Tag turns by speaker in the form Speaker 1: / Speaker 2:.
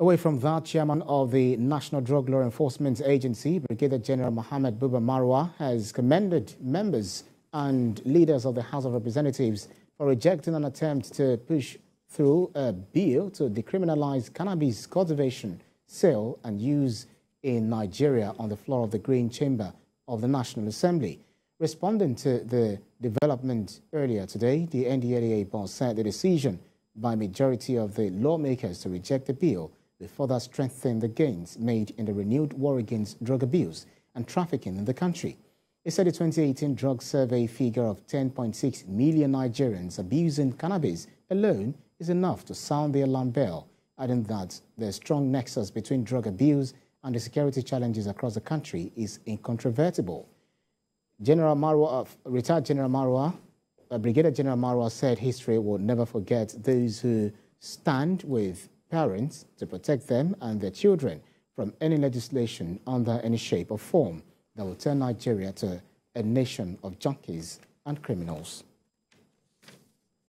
Speaker 1: Away from that, Chairman of the National Drug Law Enforcement Agency, Brigadier General Mohammed Buba Marwa, has commended members and leaders of the House of Representatives for rejecting an attempt to push through a bill to decriminalize cannabis cultivation, sale, and use in Nigeria on the floor of the Green Chamber of the National Assembly. Responding to the development earlier today, the NDLEA boss said the decision by majority of the lawmakers to reject the bill further strengthen the gains made in the renewed war against drug abuse and trafficking in the country. He said the 2018 drug survey figure of 10.6 million Nigerians abusing cannabis alone is enough to sound the alarm bell, adding that the strong nexus between drug abuse and the security challenges across the country is incontrovertible. General Marwa, uh, retired General Marwa, uh, Brigadier General Marwa said history will never forget those who stand with parents to protect them and their children from any legislation under any shape or form that will turn Nigeria to a nation of junkies and criminals.